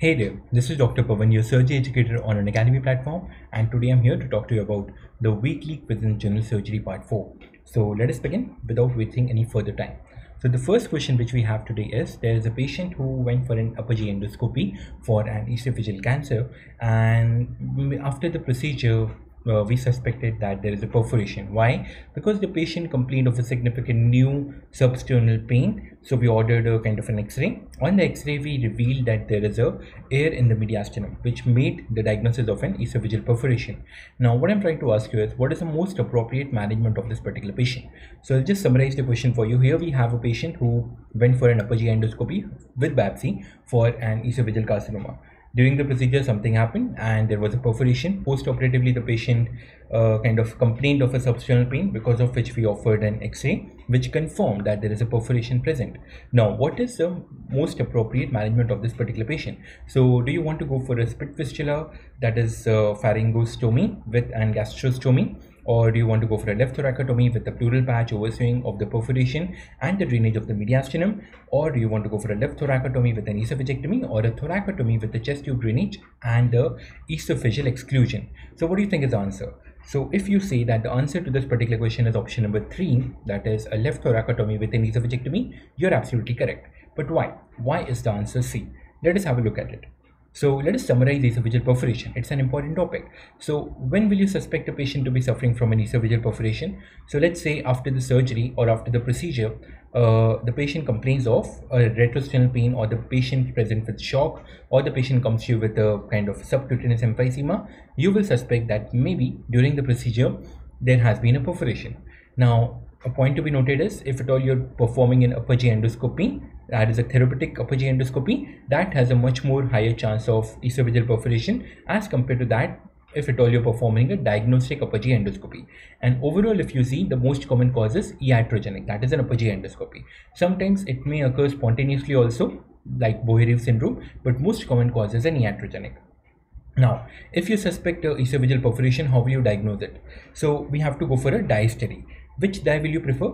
Hey there, this is Dr. Pawan, your surgery educator on Unacademy platform, and today I'm here to talk to you about the weekly quiz in general surgery part 4. So let us begin without wasting any further time. So the first question which we have today is there is a patient who went for an upper GI endoscopy for an esophageal cancer and after the procedure uh, we suspected that there is a perforation. Why? Because the patient complained of a significant new substernal pain. So we ordered a kind of an X-ray. On the X-ray, we revealed that there is a air in the mediastinum, which made the diagnosis of an esophageal perforation. Now, what I'm trying to ask you is, what is the most appropriate management of this particular patient? So I'll just summarize the question for you. Here we have a patient who went for an upper GI endoscopy with biopsy for an esophageal carcinoma during the procedure something happened and there was a perforation. Post-operatively the patient uh, kind of complained of a substernal pain because of which we offered an x-ray which confirmed that there is a perforation present. Now what is the most appropriate management of this particular patient? So do you want to go for a spit fistula that is uh, pharyngostomy with an gastrostomy or do you want to go for a left thoracotomy with the pleural patch oversewing of the perforation and the drainage of the mediastinum? Or do you want to go for a left thoracotomy with an esophagectomy or a thoracotomy with the chest tube drainage and the esophageal exclusion? So what do you think is the answer? So if you say that the answer to this particular question is option number three that is a left thoracotomy with an esophagectomy you're absolutely correct. But why? Why is the answer c? Let us have a look at it so let us summarize esophageal perforation. It's an important topic. So when will you suspect a patient to be suffering from an esophageal perforation? So let's say after the surgery or after the procedure, uh, the patient complains of a retrosternal pain or the patient present with shock or the patient comes to you with a kind of subcutaneous emphysema, you will suspect that maybe during the procedure there has been a perforation. Now a point to be noted is if at all you're performing an upper GI endoscopy that is a therapeutic upper GI endoscopy that has a much more higher chance of esophageal perforation as compared to that if at all you're performing a diagnostic upper GI endoscopy. And overall, if you see the most common cause is iatrogenic, that is an upper GI endoscopy. Sometimes it may occur spontaneously also, like Boerhaave syndrome, but most common cause is an iatrogenic. Now, if you suspect a esophageal perforation, how will you diagnose it? So we have to go for a study. Which dye will you prefer?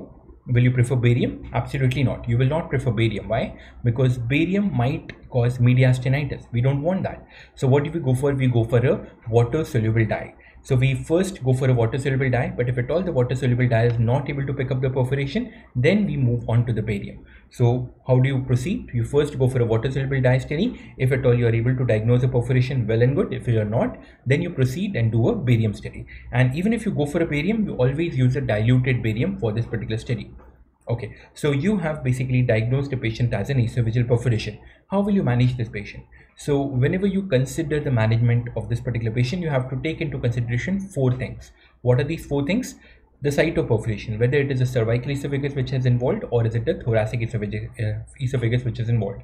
Will you prefer barium? Absolutely not. You will not prefer barium. Why? Because barium might cause mediastinitis. We don't want that. So what do we go for? We go for a water soluble dye. So we first go for a water soluble dye, but if at all the water soluble dye is not able to pick up the perforation, then we move on to the barium. So how do you proceed? You first go for a water soluble dye study. If at all you are able to diagnose a perforation, well and good. If you are not, then you proceed and do a barium study. And even if you go for a barium, you always use a diluted barium for this particular study. Okay, so you have basically diagnosed a patient as an esophageal perforation. How will you manage this patient? So whenever you consider the management of this particular patient, you have to take into consideration four things. What are these four things? The site of perforation, whether it is a cervical esophagus which is involved or is it a thoracic esophagus, uh, esophagus which is involved.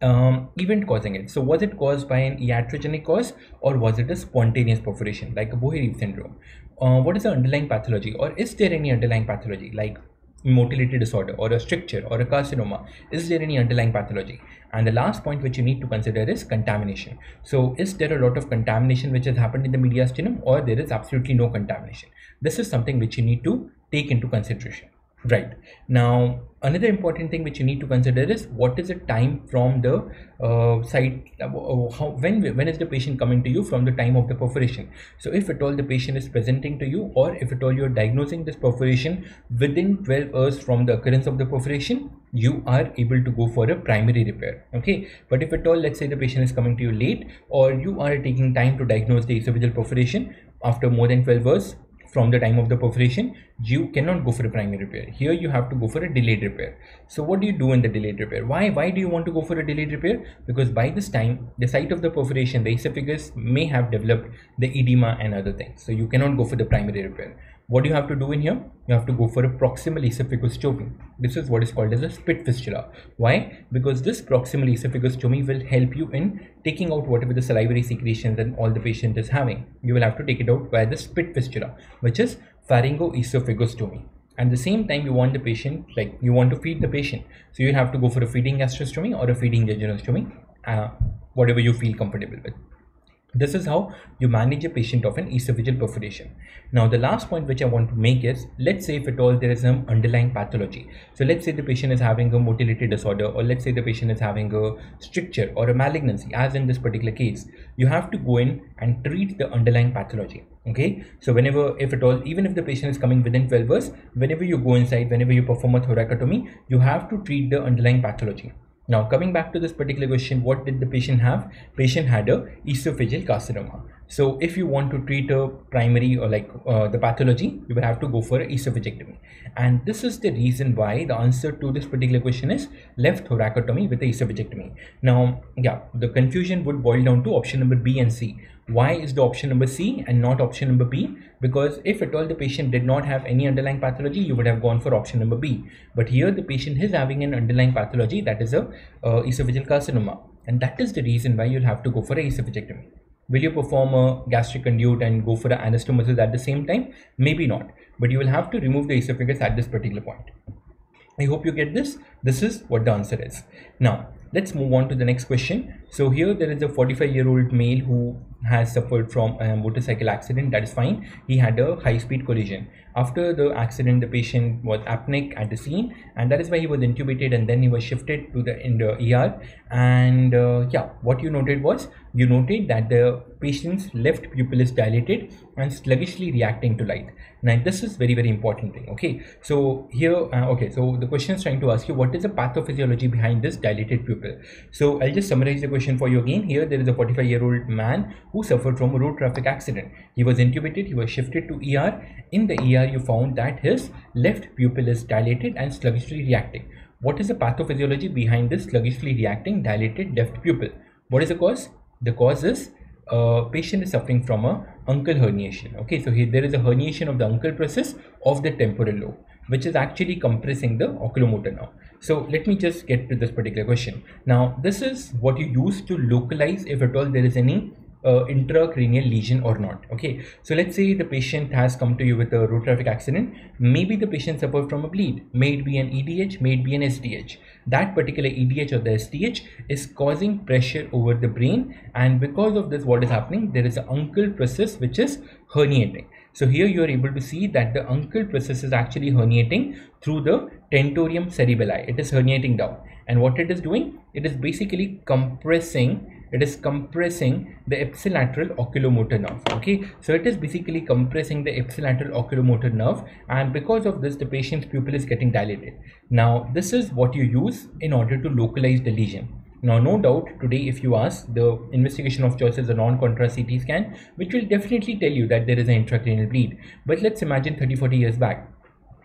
Um, event causing it. So was it caused by an iatrogenic cause or was it a spontaneous perforation like a syndrome? Uh, what is the underlying pathology or is there any underlying pathology like motility disorder or a stricture or a carcinoma is there any underlying pathology and the last point which you need to consider is contamination so is there a lot of contamination which has happened in the mediastinum or there is absolutely no contamination this is something which you need to take into consideration right? Now another important thing which you need to consider is what is the time from the uh, site uh, how when when is the patient coming to you from the time of the perforation? So if at all the patient is presenting to you or if at all you're diagnosing this perforation within 12 hours from the occurrence of the perforation you are able to go for a primary repair okay? But if at all let's say the patient is coming to you late or you are taking time to diagnose the esophageal perforation after more than 12 hours from the time of the perforation you cannot go for a primary repair. Here you have to go for a delayed repair. So what do you do in the delayed repair? Why why do you want to go for a delayed repair? Because by this time the site of the perforation the esophagus may have developed the edema and other things. So you cannot go for the primary repair what do you have to do in here? You have to go for a proximal esophagostomy this is what is called as a spit fistula. Why? Because this proximal esophagostomy will help you in taking out whatever the salivary secretions and all the patient is having. You will have to take it out via the spit fistula which is pharyngoesophagostomy at the same time you want the patient like you want to feed the patient. So you have to go for a feeding gastrostomy or a feeding jejunostomy uh, whatever you feel comfortable with this is how you manage a patient of an esophageal perforation. Now, the last point which I want to make is, let's say if at all there is some underlying pathology. So let's say the patient is having a motility disorder, or let's say the patient is having a stricture or a malignancy, as in this particular case, you have to go in and treat the underlying pathology. Okay, so whenever, if at all, even if the patient is coming within 12 hours, whenever you go inside, whenever you perform a thoracotomy, you have to treat the underlying pathology. Now coming back to this particular question, what did the patient have? Patient had a esophageal carcinoma. So if you want to treat a primary or like uh, the pathology, you will have to go for esophagectomy. And this is the reason why the answer to this particular question is left thoracotomy with the esophagectomy. Now, yeah, the confusion would boil down to option number B and C why is the option number C and not option number B? Because if at all the patient did not have any underlying pathology, you would have gone for option number B. But here the patient is having an underlying pathology that is a uh, esophageal carcinoma. And that is the reason why you'll have to go for a esophagectomy. Will you perform a gastric conduit and go for an anastomosis at the same time? Maybe not. But you will have to remove the esophagus at this particular point. I hope you get this. This is what the answer is. Now, let's move on to the next question. So here there is a 45 year old male who has suffered from a motorcycle accident. That is fine. He had a high speed collision. After the accident the patient was apneic at the scene and that is why he was intubated and then he was shifted to the in the er and uh, yeah what you noted was you noted that the patient's left pupil is dilated and sluggishly reacting to light. Now this is very very important thing okay? So here uh, okay so the question is trying to ask you what is the pathophysiology behind this dilated pupil? So i'll just summarize the question for you again here there is a 45 year old man who suffered from a road traffic accident. He was intubated he was shifted to er in the er you found that his left pupil is dilated and sluggishly reacting. What is the pathophysiology behind this sluggishly reacting dilated left pupil? What is the cause? The cause is a patient is suffering from a uncal herniation. Okay so here there is a herniation of the uncal process of the temporal lobe which is actually compressing the oculomotor nerve so let me just get to this particular question. Now this is what you use to localize if at all there is any uh, intracranial lesion or not okay? So let's say the patient has come to you with a road traffic accident. Maybe the patient suffered from a bleed. May it be an edh may it be an sdh that particular edh or the sdh is causing pressure over the brain. And because of this what is happening? There is an uncal process which is herniating so here you are able to see that the uncal process is actually herniating through the tentorium cerebelli. It is herniating down. And what it is doing? It is basically compressing it is compressing the ipsilateral oculomotor nerve okay? So it is basically compressing the ipsilateral oculomotor nerve and because of this the patient's pupil is getting dilated. Now this is what you use in order to localize the lesion now no doubt today if you ask the investigation of choice is a non-contrast CT scan which will definitely tell you that there is an intracranial bleed but let's imagine 30 40 years back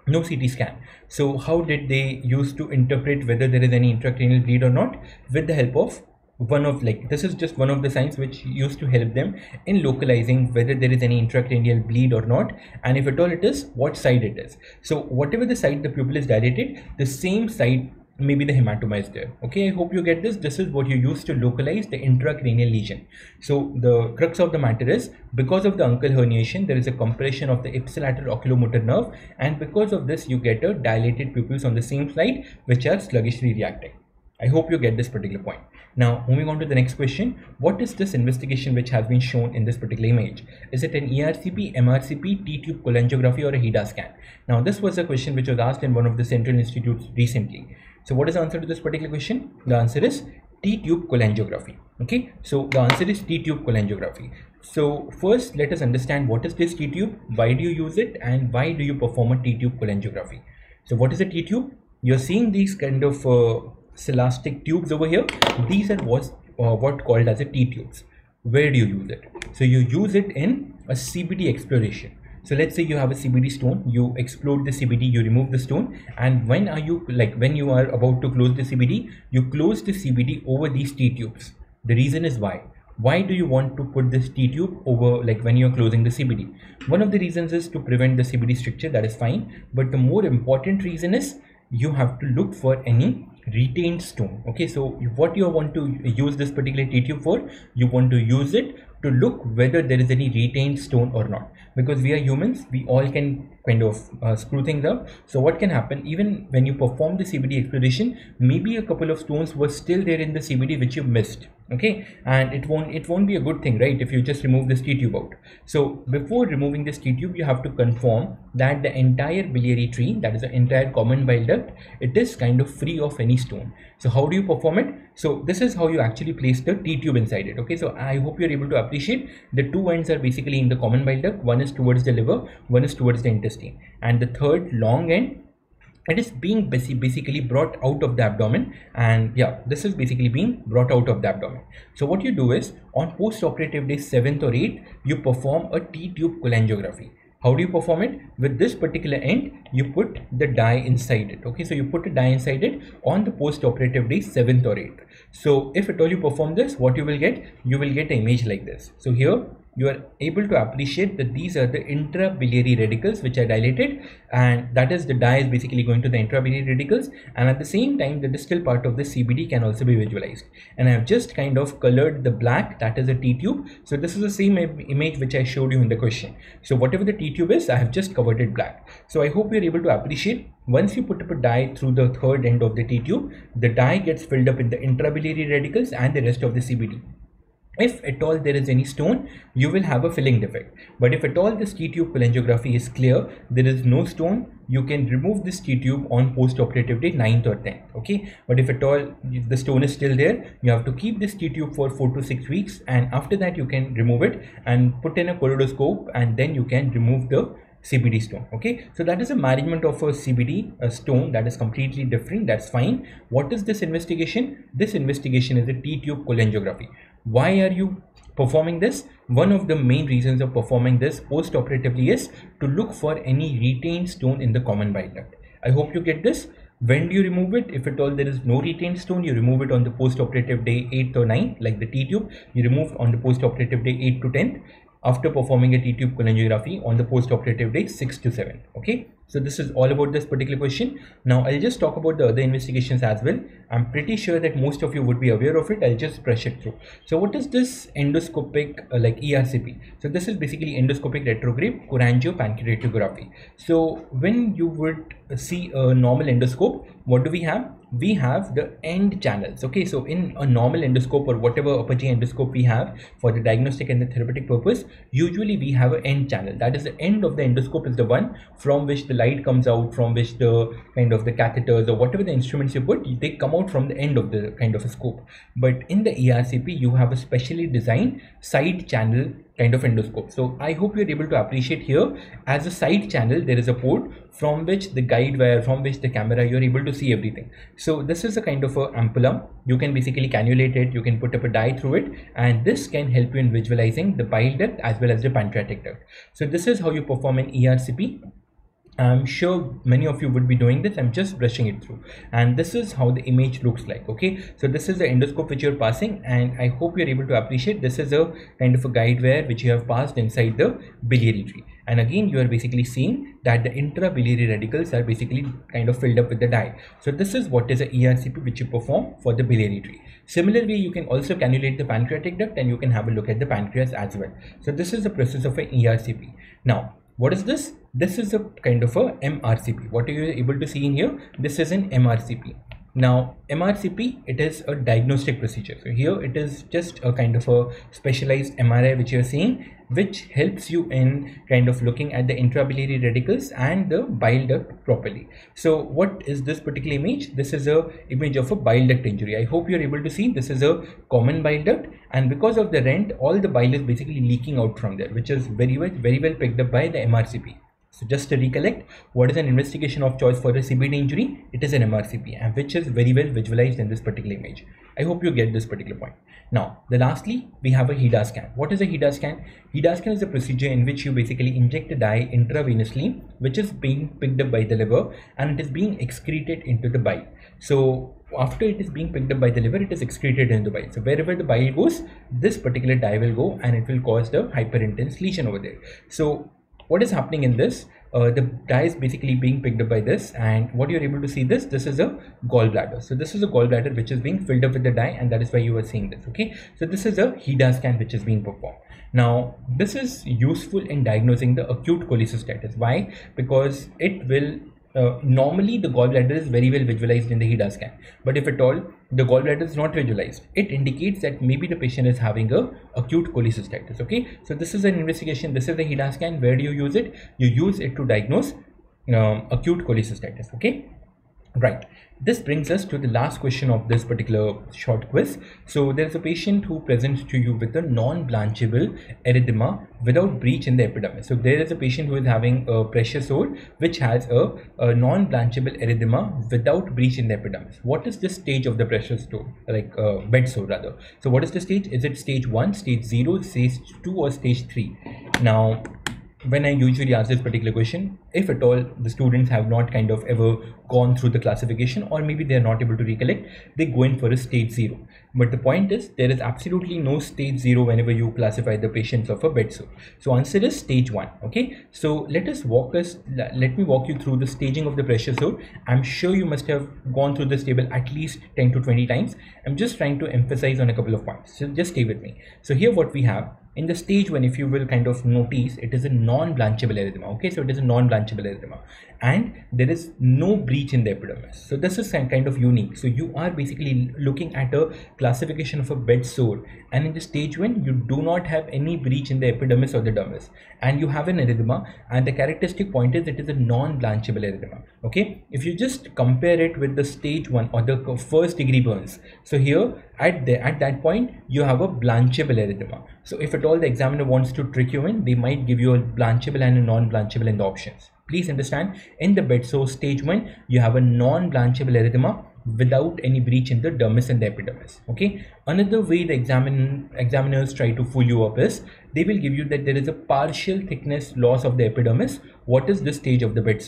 no CT scan. So how did they use to interpret whether there is any intracranial bleed or not? With the help of one of like this is just one of the signs which used to help them in localizing whether there is any intracranial bleed or not and if at all it is what side it is so whatever the side the pupil is dilated the same side maybe the hematoma is there okay i hope you get this this is what you use to localize the intracranial lesion so the crux of the matter is because of the uncal herniation there is a compression of the ipsilateral oculomotor nerve and because of this you get a dilated pupils on the same side which are sluggishly reacting I hope you get this particular point. Now, moving on to the next question, what is this investigation which has been shown in this particular image? Is it an ERCP, MRCP, T-tube cholangiography or a HIDA scan? Now, this was a question which was asked in one of the central institutes recently. So what is the answer to this particular question? The answer is T-tube cholangiography. Okay, so the answer is T-tube cholangiography. So first, let us understand what is this T-tube, why do you use it and why do you perform a T-tube cholangiography? So what is a T-tube? You're seeing these kind of uh, silastic tubes over here these are what uh, what called as a t-tubes where do you use it so you use it in a cbd exploration so let's say you have a cbd stone you explode the cbd you remove the stone and when are you like when you are about to close the cbd you close the cbd over these t-tubes the reason is why. Why do you want to put this t-tube over like when you're closing the cbd one of the reasons is to prevent the cbd stricture that is fine. But the more important reason is you have to look for any retained stone. Okay so what you want to use this particular t-tube for? You want to use it to look whether there is any retained stone or not. Because we are humans we all can kind of uh, screw things up. So what can happen even when you perform the cbd exploration maybe a couple of stones were still there in the cbd which you missed okay? And it won't it won't be a good thing right if you just remove this t-tube out. So before removing this t-tube you have to confirm that the entire biliary tree that is the entire common bile duct it is kind of free of any stone. So how do you perform it? So this is how you actually place the t-tube inside it okay? So i hope you're able to appreciate the two ends are basically in the common bile duct. One is towards the liver one is towards the intestine. And the third long end it is being basically brought out of the abdomen and yeah this is basically being brought out of the abdomen. So what you do is on post-operative day 7th or 8th you perform a t-tube cholangiography. How do you perform it? With this particular end you put the dye inside it okay? So you put a dye inside it on the post-operative day 7th or 8th so if at all you perform this what you will get? You will get an image like this. So here you are able to appreciate that these are the intrabiliary radicals which are dilated and that is the dye is basically going to the intrabiliary radicals and at the same time the distal part of the CBD can also be visualized. And I have just kind of colored the black that is a T-tube. So this is the same image which I showed you in the question. So whatever the T-tube is I have just covered it black. So I hope you're able to appreciate once you put up a dye through the third end of the T-tube the dye gets filled up in the intrabiliary radicals and the rest of the CBD if at all there is any stone, you will have a filling defect. But if at all this T-tube cholangiography is clear, there is no stone, you can remove this T-tube on post-operative day 9th or 10th. Okay. But if at all the stone is still there, you have to keep this T-tube for 4 to 6 weeks and after that you can remove it and put in a choledochoscope and then you can remove the CBD stone. Okay, so that is a management of a CBD a stone that is completely different. That's fine. What is this investigation? This investigation is a T-tube cholangiography why are you performing this? One of the main reasons of performing this post operatively is to look for any retained stone in the common bile duct i hope you get this. When do you remove it? If at all there is no retained stone you remove it on the post operative day 8th or 9th like the t tube you remove on the post operative day 8 to 10th after performing a t-tube cholangiography on the post-operative day 6 to 7 okay so this is all about this particular question. Now i'll just talk about the other investigations as well. I'm pretty sure that most of you would be aware of it. I'll just brush it through. So what is this endoscopic uh, like ercp so this is basically endoscopic retrograde cholangiopancreatography so when you would see a normal endoscope what do we have? We have the end channels. Okay so in a normal endoscope or whatever upper GI endoscope we have for the diagnostic and the therapeutic purpose usually we have an end channel. That is the end of the endoscope is the one from which the light comes out from which the kind of the catheters or whatever the instruments you put they come out from the end of the kind of a scope but in the ERCP you have a specially designed side channel kind of endoscope. So I hope you're able to appreciate here as a side channel, there is a port from which the guide wire, from which the camera, you're able to see everything. So this is a kind of a ampulla. You can basically cannulate it. You can put up a dye through it and this can help you in visualizing the bile duct as well as the pancreatic duct. So this is how you perform an ERCP I'm sure many of you would be doing this. I'm just brushing it through. And this is how the image looks like. Okay. So this is the endoscope which you're passing and I hope you're able to appreciate this is a kind of a guide wire which you have passed inside the biliary tree. And again, you are basically seeing that the intrabiliary radicals are basically kind of filled up with the dye. So this is what is a ERCP which you perform for the biliary tree. Similarly, you can also cannulate the pancreatic duct and you can have a look at the pancreas as well. So this is the process of an ERCP. Now, what is this? This is a kind of a mrcp what are you able to see in here this is an mrcp now MRCP, it is a diagnostic procedure. So here it is just a kind of a specialized MRI which you're seeing, which helps you in kind of looking at the intrabiliary radicals and the bile duct properly. So what is this particular image? This is a image of a bile duct injury. I hope you're able to see this is a common bile duct and because of the rent, all the bile is basically leaking out from there, which is very well, very well picked up by the MRCP. So just to recollect, what is an investigation of choice for a CBD injury? It is an MRCP and which is very well visualized in this particular image. I hope you get this particular point. Now, the lastly, we have a HIDA scan. What is a HIDA scan? HIDA scan is a procedure in which you basically inject a dye intravenously, which is being picked up by the liver and it is being excreted into the bile. So after it is being picked up by the liver, it is excreted into the bile. So wherever the bile goes, this particular dye will go and it will cause the hyperintense lesion over there. So what is happening in this? Uh, the dye is basically being picked up by this and what you're able to see this this is a gallbladder. So this is a gallbladder which is being filled up with the dye and that is why you are seeing this okay? So this is a HIDA scan which is being performed. Now this is useful in diagnosing the acute cholecystitis. Why? Because it will uh, normally the gallbladder is very well visualized in the HIDA scan. But if at all the gallbladder is not visualized, it indicates that maybe the patient is having a acute cholecystitis. Okay, so this is an investigation. This is the HIDA scan. Where do you use it? You use it to diagnose um, acute cholecystitis. Okay, right this brings us to the last question of this particular short quiz. So there's a patient who presents to you with a non-blanchable erythema without breach in the epidermis. So there is a patient who is having a pressure sore which has a, a non-blanchable erythema without breach in the epidermis. What is the stage of the pressure sore like uh, bed sore rather? So what is the stage? Is it stage 1 stage 0 stage 2 or stage 3 now when I usually ask this particular question, if at all the students have not kind of ever gone through the classification or maybe they're not able to recollect, they go in for a stage zero. But the point is there is absolutely no stage zero whenever you classify the patients of a bed sore. So answer is stage one. Okay. So let us walk us, let me walk you through the staging of the pressure sore. I'm sure you must have gone through this table at least 10 to 20 times. I'm just trying to emphasize on a couple of points. So just stay with me. So here what we have in the stage one if you will kind of notice it is a non-blanchable erythema okay? So it is a non-blanchable erythema. And there is no breach in the epidermis. So this is kind of unique. So you are basically looking at a classification of a bed sore. And in the stage one you do not have any breach in the epidermis or the dermis. And you have an erythema and the characteristic point is it is a non-blanchable erythema okay? If you just compare it with the stage one or the first degree burns. So here at the at that point you have a blanchable erythema. So if at all the examiner wants to trick you in they might give you a blanchable and a non-blanchable in the options. Please understand in the bed stage one you have a non-blanchable erythema without any breach in the dermis and the epidermis okay? Another way the examine, examiners try to fool you up is they will give you that there is a partial thickness loss of the epidermis. What is the stage of the bed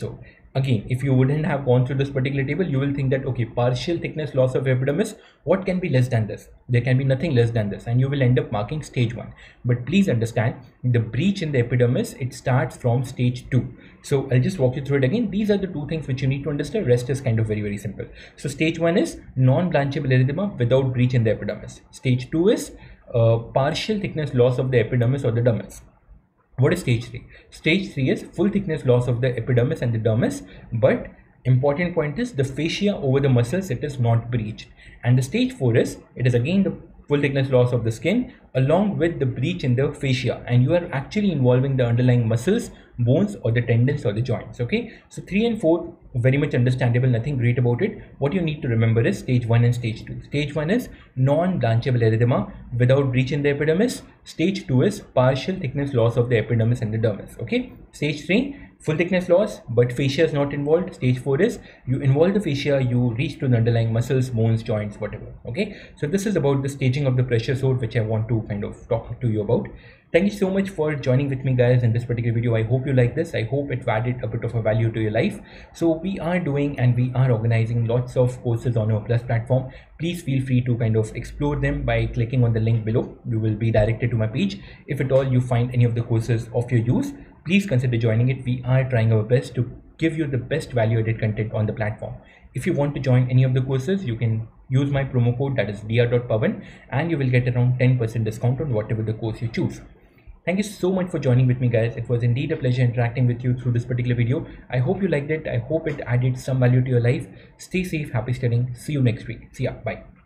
again if you wouldn't have gone through this particular table you will think that okay partial thickness loss of epidermis what can be less than this? There can be nothing less than this and you will end up marking stage 1 but please understand the breach in the epidermis it starts from stage 2 so i'll just walk you through it again. These are the two things which you need to understand. Rest is kind of very very simple. So stage 1 is non-blanchable erythema without breach in the epidermis. Stage 2 is uh, partial thickness loss of the epidermis or the dermis what is stage 3? Stage 3 is full thickness loss of the epidermis and the dermis, but important point is the fascia over the muscles, it is not breached. And the stage 4 is, it is again the full thickness loss of the skin along with the breach in the fascia. And you are actually involving the underlying muscles bones or the tendons or the joints okay? So 3 and 4 very much understandable nothing great about it. What you need to remember is stage 1 and stage 2 stage 1 is non-blanchable erythema without breach in the epidermis. Stage 2 is partial thickness loss of the epidermis and the dermis okay? Stage 3 full thickness loss but fascia is not involved. Stage 4 is you involve the fascia you reach to the underlying muscles bones joints whatever. Okay? So this is about the staging of the pressure sore which i want to kind of talk to you about. Thank you so much for joining with me guys in this particular video. I hope you like this. I hope it added a bit of a value to your life. So we are doing and we are organizing lots of courses on our plus platform. Please feel free to kind of explore them by clicking on the link below. You will be directed to my page. If at all you find any of the courses of your use please consider joining it. We are trying our best to give you the best value added content on the platform. If you want to join any of the courses, you can use my promo code that is dr.pawan and you will get around 10% discount on whatever the course you choose. Thank you so much for joining with me guys. It was indeed a pleasure interacting with you through this particular video. I hope you liked it. I hope it added some value to your life. Stay safe, happy studying. See you next week. See ya. Bye.